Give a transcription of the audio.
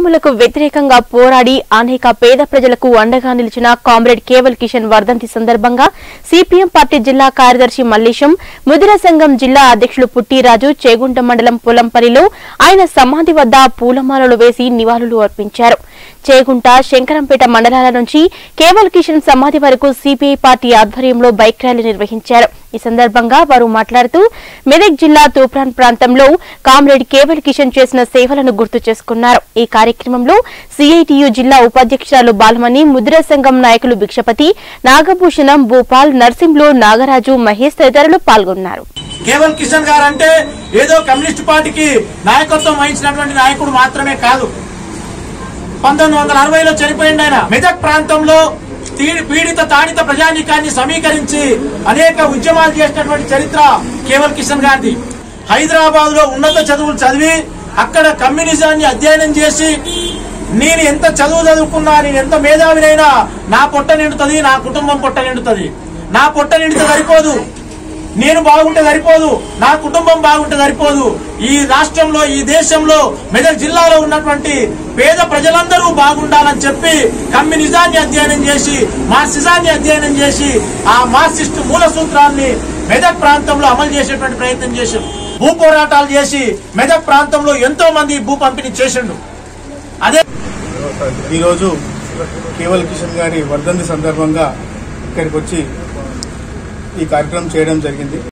గులాములకు వ్యతిరేకంగా పోరాడి అనేక పేద ప్రజలకు అండగా నిలిచిన కామ్రేడ్ కేవల్ కిషన్ వర్ధంతి సందర్భంగా సిపిఎం పార్టీ జిల్లా కార్యదర్శి మల్లేశం ముదిర సంఘం జిల్లా అధ్యక్షులు పుట్టిరాజు చేగుంట మండలం పొలంపల్లిలో ఆయన సమాధి వద్ద పూలమాలలు వేసి నివాళులు అర్పించారు. చేగుంట శంకరంపేట మండలాల నుంచి కేవల్ కిషన్ సమాధి వరకు సిపిఐ పార్టీ ఆధ్వర్యంలో బైక్ ర్యాలీ నిర్వహించారు. ఈ సందర్భంగా వారు మాట్లాడుతూ మెదక్ జిల్లా తూప్రాన్ ప్రాంతంలో కామ్రేడ్ కేవల్ కిషన్ చేసిన సేవలను గుర్తు చేసుకున్నారు. ఈ కార్యక్రమంలో సిఐటియు జిల్లా ఉపాధ్యక్షురాలు బాలమణి ముద్ర సంఘం నాయకులు భిక్షపతి నాగభూషణం భూపాల్ నర్సింహులు నాగరాజు మహేష్ తదితరులు పాల్గొన్నారు. కేవల్ కిషన్ గారు అంటే ఏదో కమ్యూనిస్ట్ పార్టీకి నాయకత్వం వహించినటువంటి నాయకుడు మాత్రమే కాదు. పంతొమ్మిది వందల అరవైలో చనిపోయింది ఆయన. మెదక్ ప్రాంతంలో పీడిత తాడిత ప్రజానీకాన్ని సమీకరించి అనేక ఉద్యమాలు చేసినటువంటి చరిత్ర కేవల్ కిషన్ గారిది. హైదరాబాద్లో ఉన్నత చదువులు చదివి అక్కడ కమ్యూనిజాన్ని అధ్యయనం చేసి నేను ఎంత చదువు చదువుకున్నా నేను ఎంత మేధావినైనా నా పొట్ట నిండుతుంది నా కుటుంబం పొట్ట నిండుతుంది. నా పొట్ట నిండితే సరిపోదు. నేను బాగుంటే సరిపోదు నా కుటుంబం బాగుంటే సరిపోదు. ఈ రాష్ట్రంలో ఈ దేశంలో మెదక్ జిల్లాలో ఉన్నటువంటి పేద ప్రజలందరూ బాగుండాలని చెప్పి కమ్యూనిజాన్ని అధ్యయనం చేసి మార్క్సిజాన్ని అధ్యయనం చేసి ఆ మార్క్సిస్ట్ మూల సూత్రాన్ని మెదక్ ప్రాంతంలో అమలు చేసేటువంటి ప్రయత్నం చేశాం భూ పోరాటాలు చేసి మెదక్ ప్రాంతంలో ఎంతో మంది భూ పంపిణీ చేసిండు. అదే ఈరోజు కేవల్ కిషన్ గారి వర్ధంతి సందర్భంగా ఇక్కడికి వచ్చి ఈ కార్యక్రమం చేయడం జరిగింది.